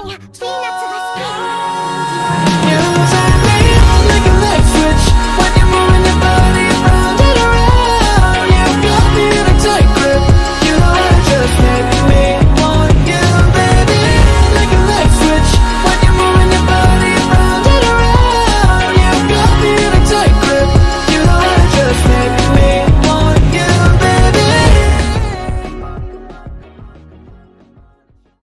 ーニャピーナツが